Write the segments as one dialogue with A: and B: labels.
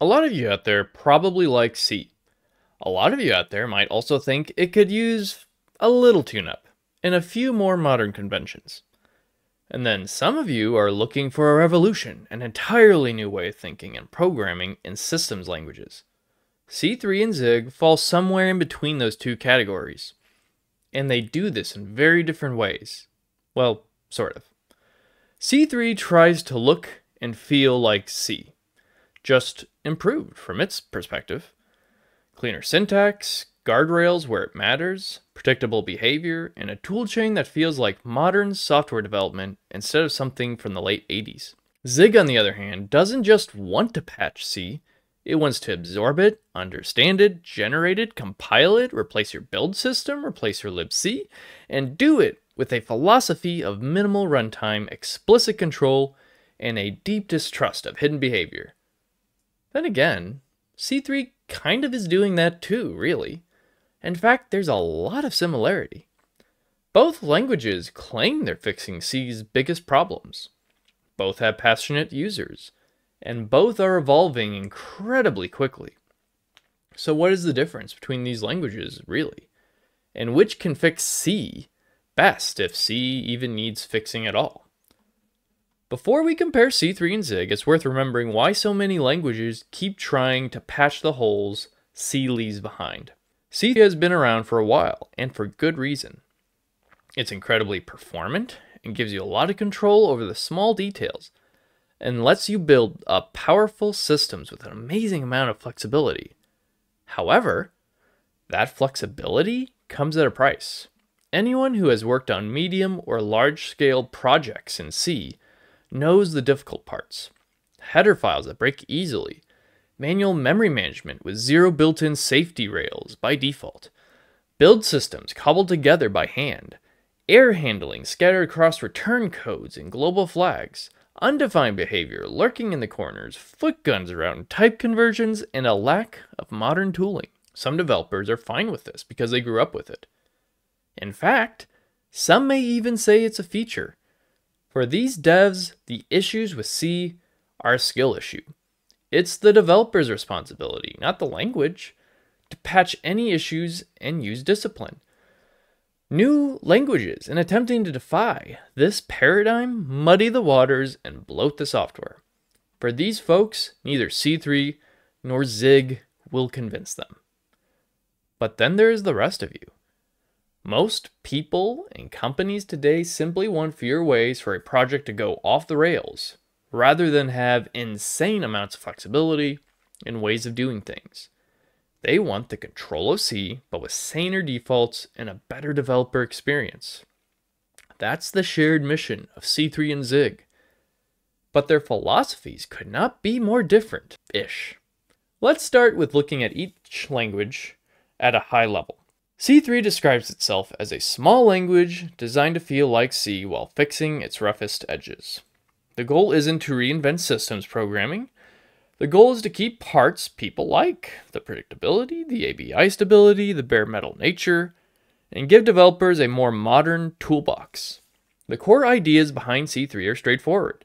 A: A lot of you out there probably like C. A lot of you out there might also think it could use a little tune up and a few more modern conventions. And then some of you are looking for a revolution, an entirely new way of thinking and programming in systems languages. C3 and Zig fall somewhere in between those two categories. And they do this in very different ways. Well, sort of. C3 tries to look and feel like C, just improved from its perspective. Cleaner syntax, guardrails where it matters, predictable behavior, and a toolchain that feels like modern software development instead of something from the late 80s. Zig, on the other hand, doesn't just want to patch C, it wants to absorb it, understand it, generate it, compile it, replace your build system, replace your libc, and do it with a philosophy of minimal runtime, explicit control, and a deep distrust of hidden behavior. Then again, C3 kind of is doing that too, really. In fact, there's a lot of similarity. Both languages claim they're fixing C's biggest problems. Both have passionate users, and both are evolving incredibly quickly. So, what is the difference between these languages, really? And which can fix C best if C even needs fixing at all? Before we compare C3 and Zig, it's worth remembering why so many languages keep trying to patch the holes C leaves behind. C has been around for a while, and for good reason. It's incredibly performant and gives you a lot of control over the small details, and lets you build up powerful systems with an amazing amount of flexibility. However, that flexibility comes at a price. Anyone who has worked on medium or large scale projects in C knows the difficult parts. Header files that break easily, manual memory management with zero built in safety rails by default, build systems cobbled together by hand, error handling scattered across return codes and global flags, undefined behavior lurking in the corners, foot guns around type conversions, and a lack of modern tooling. Some developers are fine with this because they grew up with it. In fact, some may even say it's a feature. For these devs, the issues with C are a skill issue. It's the developer's responsibility, not the language, to patch any issues and use discipline. New languages and attempting to defy this paradigm muddy the waters and bloat the software. For these folks, neither C3 nor Zig will convince them. But then there is the rest of you. Most people and companies today simply want fewer ways for a project to go off the rails rather than have insane amounts of flexibility and ways of doing things. They want the control of C, but with saner defaults and a better developer experience. That's the shared mission of C3 and Zig. But their philosophies could not be more different ish. Let's start with looking at each language at a high level. C3 describes itself as a small language designed to feel like C while fixing its roughest edges. The goal isn't to reinvent systems programming. The goal is to keep parts people like the predictability, the ABI stability, the bare metal nature, and give developers a more modern toolbox. The core ideas behind C3 are straightforward.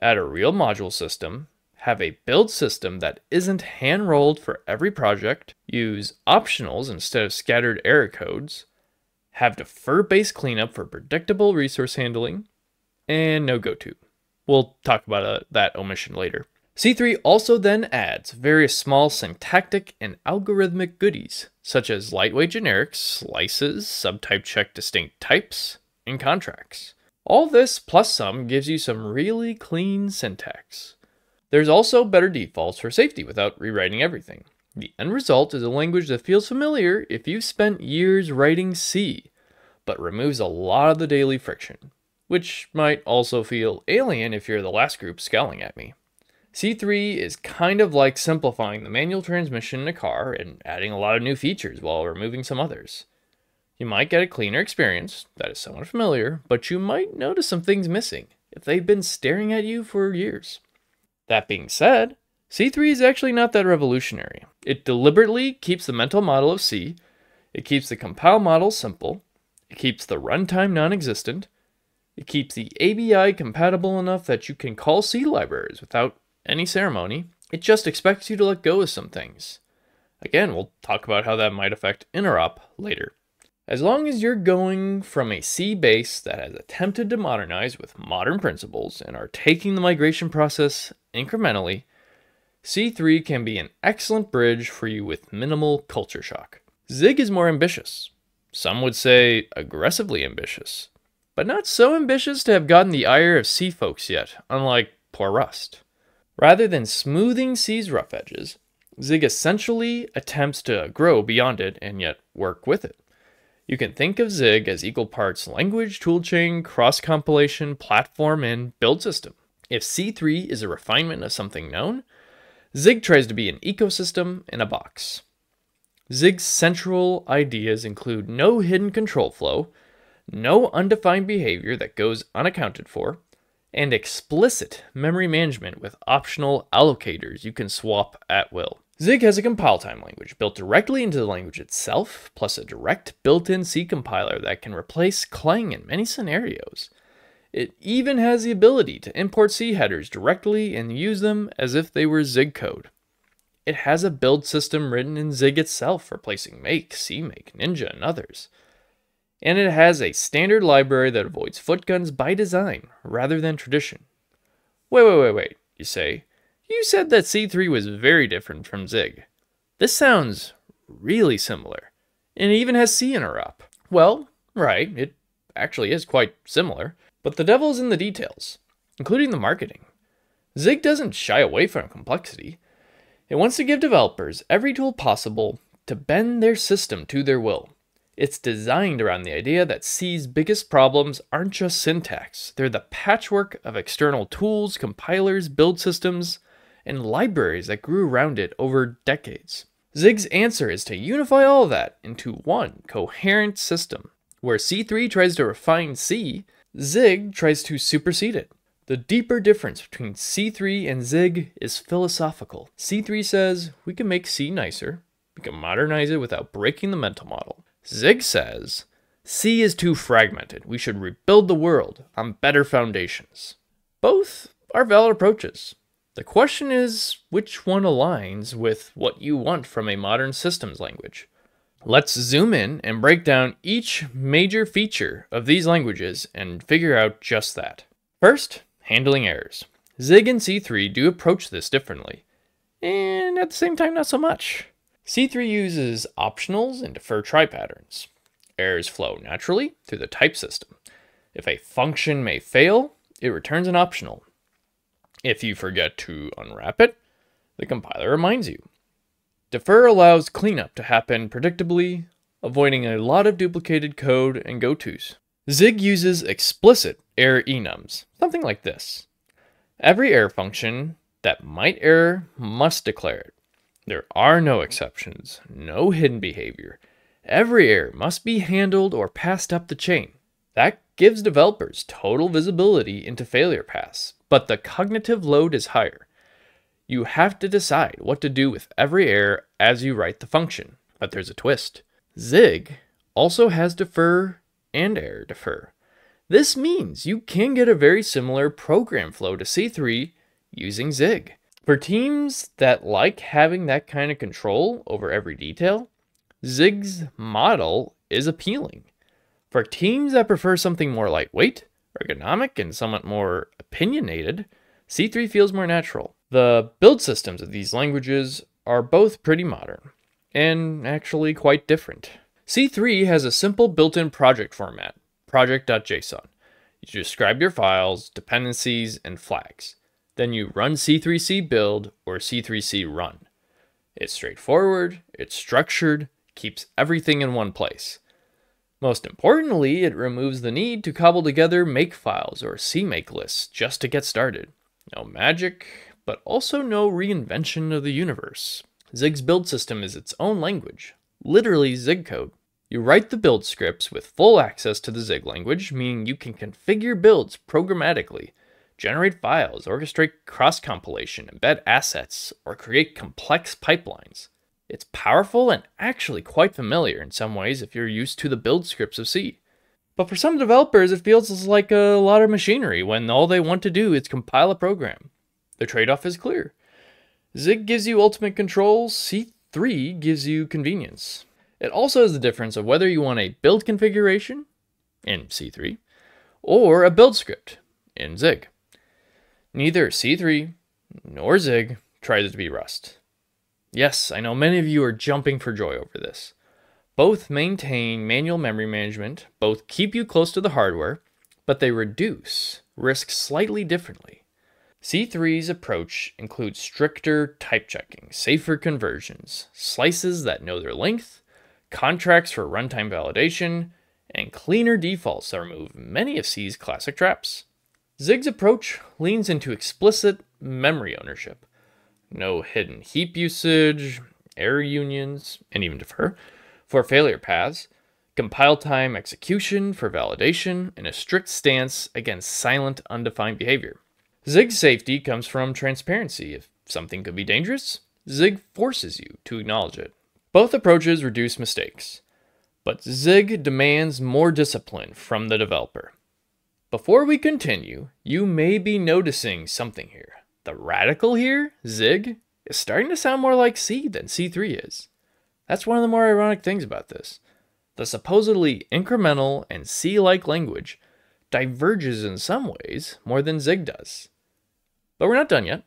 A: Add a real module system, have a build system that isn't hand rolled for every project, use optionals instead of scattered error codes, have defer based cleanup for predictable resource handling, and no goto. We'll talk about uh, that omission later. C3 also then adds various small syntactic and algorithmic goodies, such as lightweight generics, slices, subtype check distinct types, and contracts. All this plus some gives you some really clean syntax. There's also better defaults for safety without rewriting everything. The end result is a language that feels familiar if you've spent years writing C, but removes a lot of the daily friction which might also feel alien if you're the last group scowling at me. C3 is kind of like simplifying the manual transmission in a car and adding a lot of new features while removing some others. You might get a cleaner experience that is somewhat familiar, but you might notice some things missing if they've been staring at you for years. That being said, C3 is actually not that revolutionary. It deliberately keeps the mental model of C, it keeps the compile model simple, it keeps the runtime non existent, it keeps the ABI compatible enough that you can call C libraries without any ceremony, It just expects you to let go of some things. Again, we'll talk about how that might affect interop later. As long as you're going from a C base that has attempted to modernize with modern principles and are taking the migration process incrementally, C3 can be an excellent bridge for you with minimal culture shock. Zig is more ambitious. Some would say aggressively ambitious, but not so ambitious to have gotten the ire of C folks yet, unlike poor Rust. Rather than smoothing C's rough edges, Zig essentially attempts to grow beyond it and yet work with it. You can think of Zig as equal parts language, toolchain, cross compilation, platform, and build system. If C3 is a refinement of something known, Zig tries to be an ecosystem in a box. Zig's central ideas include no hidden control flow, no undefined behavior that goes unaccounted for, and explicit memory management with optional allocators you can swap at will. Zig has a compile time language built directly into the language itself, plus a direct built in C compiler that can replace Clang in many scenarios. It even has the ability to import C headers directly and use them as if they were Zig code. It has a build system written in Zig itself, replacing Make, CMake, Ninja, and others. And it has a standard library that avoids footguns by design rather than tradition. Wait, wait, wait, wait, you say. You said that C3 was very different from Zig. This sounds really similar. And it even has C interop. Well, right, it actually is quite similar. But the devil's in the details, including the marketing. Zig doesn't shy away from complexity. It wants to give developers every tool possible to bend their system to their will. It's designed around the idea that C's biggest problems aren't just syntax, they're the patchwork of external tools, compilers, build systems, and libraries that grew around it over decades. Zig's answer is to unify all that into one coherent system, where C3 tries to refine C Zig tries to supersede it. The deeper difference between C3 and Zig is philosophical. C3 says we can make C nicer, we can modernize it without breaking the mental model. Zig says C is too fragmented, we should rebuild the world on better foundations. Both are valid approaches. The question is which one aligns with what you want from a modern systems language. Let's zoom in and break down each major feature of these languages and figure out just that. First, handling errors. Zig and C3 do approach this differently, and at the same time, not so much. C3 uses optionals and defer try patterns. Errors flow naturally through the type system. If a function may fail, it returns an optional. If you forget to unwrap it, the compiler reminds you. Defer allows cleanup to happen predictably, avoiding a lot of duplicated code and go-tos. Zig uses explicit error enums, something like this. Every error function that might error must declare it. There are no exceptions, no hidden behavior. Every error must be handled or passed up the chain. That gives developers total visibility into failure paths, but the cognitive load is higher. You have to decide what to do with every error as you write the function. But there's a twist. Zig also has defer and error defer. This means you can get a very similar program flow to C3 using Zig. For teams that like having that kind of control over every detail, Zig's model is appealing. For teams that prefer something more lightweight, ergonomic, and somewhat more opinionated, C3 feels more natural. The build systems of these languages are both pretty modern, and actually quite different. C3 has a simple built-in project format, project.json. You describe your files, dependencies, and flags. Then you run C3C build or C3C run. It's straightforward, it's structured, keeps everything in one place. Most importantly, it removes the need to cobble together make files or CMake lists just to get started. No magic, but also no reinvention of the universe. Zig's build system is its own language, literally Zig code. You write the build scripts with full access to the Zig language, meaning you can configure builds programmatically, generate files, orchestrate cross compilation, embed assets, or create complex pipelines. It's powerful and actually quite familiar in some ways if you're used to the build scripts of C. But for some developers, it feels like a lot of machinery when all they want to do is compile a program. The trade off is clear. Zig gives you ultimate control, C3 gives you convenience. It also has the difference of whether you want a build configuration in C3 or a build script in Zig. Neither C3 nor Zig tries to be Rust. Yes, I know many of you are jumping for joy over this. Both maintain manual memory management, both keep you close to the hardware, but they reduce risk slightly differently. C3's approach includes stricter type checking, safer conversions, slices that know their length, contracts for runtime validation, and cleaner defaults that remove many of C's classic traps. Zig's approach leans into explicit memory ownership. No hidden heap usage, error unions, and even defer for failure paths, compile time execution for validation, and a strict stance against silent, undefined behavior. Zig safety comes from transparency. If something could be dangerous, Zig forces you to acknowledge it. Both approaches reduce mistakes, but Zig demands more discipline from the developer. Before we continue, you may be noticing something here. The radical here, Zig, is starting to sound more like C than C3 is. That's one of the more ironic things about this. The supposedly incremental and C like language diverges in some ways more than Zig does. But we're not done yet.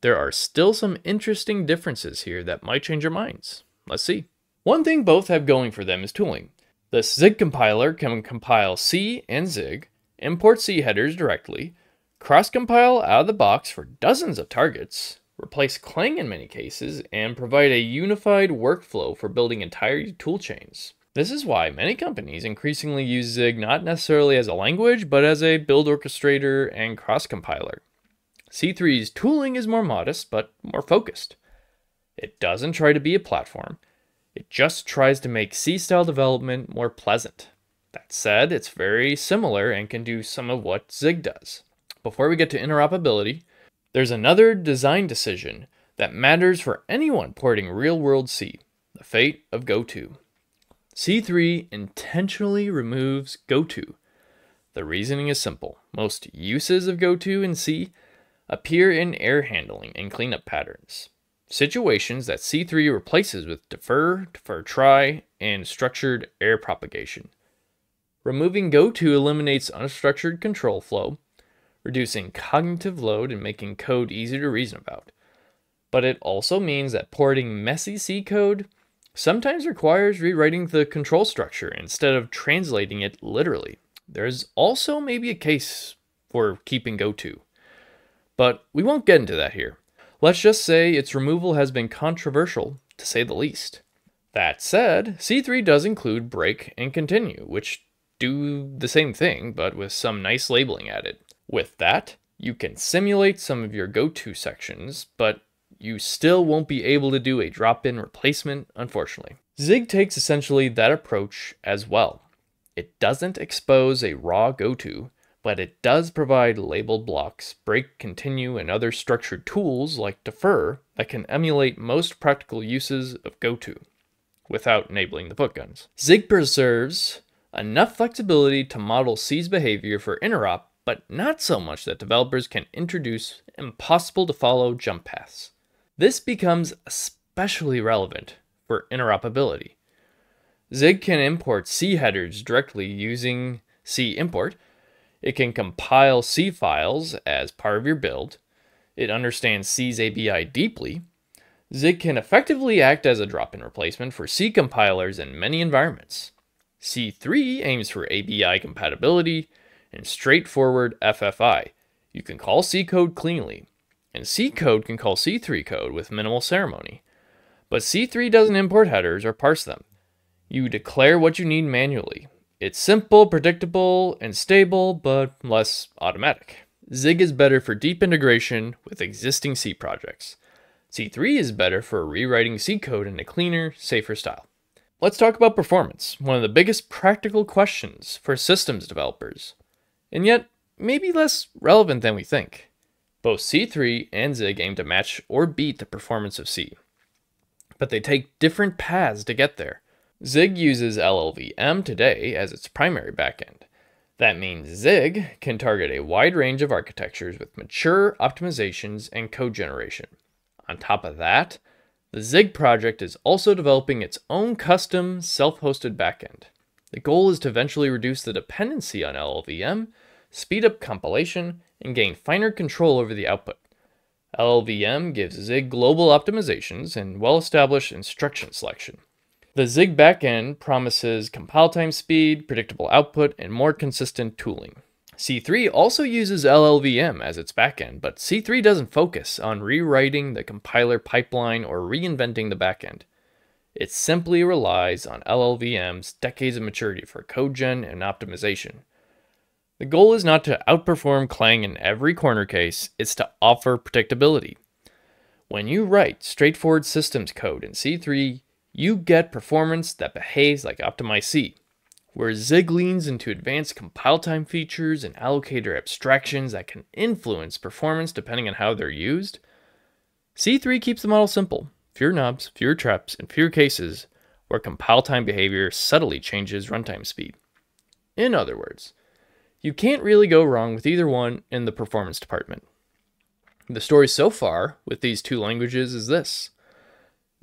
A: There are still some interesting differences here that might change your minds. Let's see. One thing both have going for them is tooling. The Zig compiler can compile C and Zig, import C headers directly, cross compile out of the box for dozens of targets, replace Clang in many cases, and provide a unified workflow for building entire toolchains. This is why many companies increasingly use Zig not necessarily as a language, but as a build orchestrator and cross compiler. C3's tooling is more modest, but more focused. It doesn't try to be a platform, it just tries to make C style development more pleasant. That said, it's very similar and can do some of what Zig does. Before we get to interoperability, there's another design decision that matters for anyone porting real world C the fate of GoTo. C3 intentionally removes GoTo. The reasoning is simple. Most uses of GoTo in C appear in error handling and cleanup patterns situations that C3 replaces with defer, defer try, and structured error propagation. Removing goto eliminates unstructured control flow, reducing cognitive load and making code easier to reason about. But it also means that porting messy C code sometimes requires rewriting the control structure instead of translating it literally. There's also maybe a case for keeping goto, but we won't get into that here. Let's just say its removal has been controversial, to say the least. That said, C3 does include break and continue, which do the same thing, but with some nice labeling added. With that, you can simulate some of your goto sections, but you still won't be able to do a drop-in replacement, unfortunately. Zig takes essentially that approach as well. It doesn't expose a raw goto, but it does provide labeled blocks, break, continue, and other structured tools like defer that can emulate most practical uses of goto without enabling the guns. Zig preserves enough flexibility to model C's behavior for interop, but not so much that developers can introduce impossible to follow jump paths. This becomes especially relevant for interoperability. Zig can import C headers directly using C import, it can compile C files as part of your build. It understands C's ABI deeply. Zig can effectively act as a drop-in replacement for C compilers in many environments. C3 aims for ABI compatibility and straightforward FFI. You can call C code cleanly, and C code can call C3 code with minimal ceremony. But C3 doesn't import headers or parse them. You declare what you need manually, it's simple, predictable, and stable, but less automatic. Zig is better for deep integration with existing C projects. C3 is better for rewriting C code in a cleaner, safer style. Let's talk about performance, one of the biggest practical questions for systems developers, and yet maybe less relevant than we think. Both C3 and Zig aim to match or beat the performance of C, but they take different paths to get there. Zig uses LLVM today as its primary backend. That means Zig can target a wide range of architectures with mature optimizations and code generation. On top of that, the Zig project is also developing its own custom self-hosted backend. The goal is to eventually reduce the dependency on LLVM, speed up compilation, and gain finer control over the output. LLVM gives Zig global optimizations and well-established instruction selection. The Zig backend promises compile time speed, predictable output, and more consistent tooling. C3 also uses LLVM as its backend, but C3 doesn't focus on rewriting the compiler pipeline or reinventing the backend. It simply relies on LLVM's decades of maturity for code gen and optimization. The goal is not to outperform Clang in every corner case, it's to offer predictability. When you write straightforward systems code in C3, you get performance that behaves like optimized C, where Zig leans into advanced compile time features and allocator abstractions that can influence performance depending on how they're used. C3 keeps the model simple, fewer knobs, fewer traps, and fewer cases where compile time behavior subtly changes runtime speed. In other words, you can't really go wrong with either one in the performance department. The story so far with these two languages is this.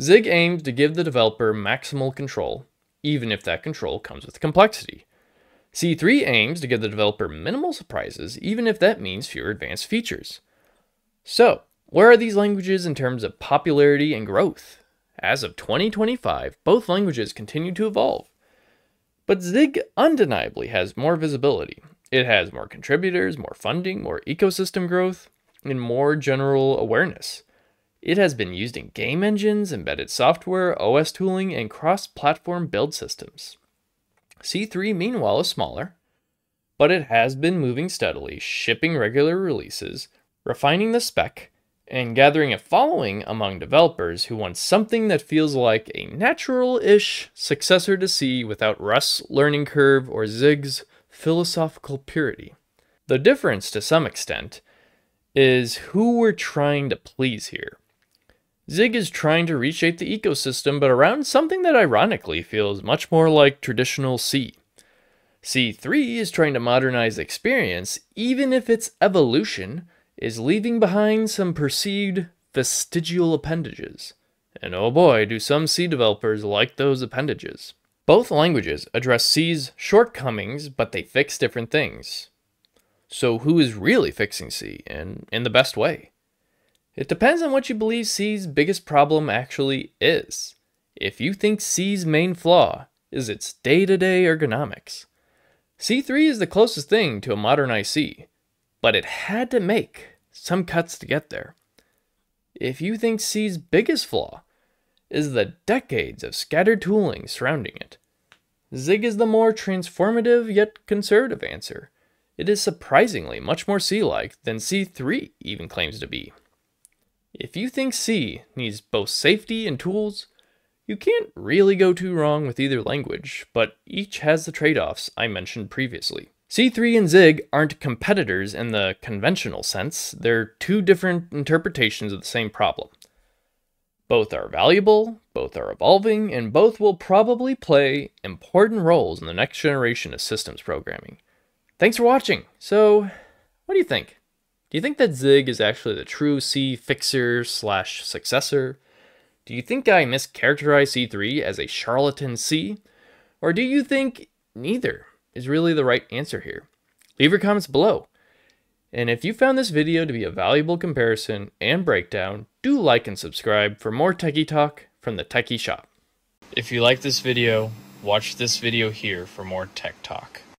A: Zig aims to give the developer maximal control, even if that control comes with complexity. C3 aims to give the developer minimal surprises, even if that means fewer advanced features. So, where are these languages in terms of popularity and growth? As of 2025, both languages continue to evolve. But Zig undeniably has more visibility. It has more contributors, more funding, more ecosystem growth, and more general awareness. It has been used in game engines, embedded software, OS tooling, and cross platform build systems. C3, meanwhile, is smaller, but it has been moving steadily, shipping regular releases, refining the spec, and gathering a following among developers who want something that feels like a natural ish successor to C without Rust's learning curve or Zig's philosophical purity. The difference, to some extent, is who we're trying to please here. Zig is trying to reshape the ecosystem, but around something that ironically feels much more like traditional C. C3 is trying to modernize experience, even if its evolution is leaving behind some perceived vestigial appendages. And oh boy, do some C developers like those appendages. Both languages address C's shortcomings, but they fix different things. So who is really fixing C, and in the best way? It depends on what you believe C's biggest problem actually is. If you think C's main flaw is its day to day ergonomics, C3 is the closest thing to a modernized C, but it had to make some cuts to get there. If you think C's biggest flaw is the decades of scattered tooling surrounding it, Zig is the more transformative yet conservative answer. It is surprisingly much more C like than C3 even claims to be. If you think C needs both safety and tools, you can't really go too wrong with either language, but each has the trade-offs I mentioned previously. C3 and Zig aren't competitors in the conventional sense, they're two different interpretations of the same problem. Both are valuable, both are evolving, and both will probably play important roles in the next generation of systems programming. Thanks for watching. So, what do you think? Do you think that Zig is actually the true C fixer slash successor? Do you think I mischaracterized C3 as a charlatan C? Or do you think neither is really the right answer here? Leave your comments below. And if you found this video to be a valuable comparison and breakdown, do like and subscribe for more techie talk from the Techy Shop. If you like this video, watch this video here for more tech talk.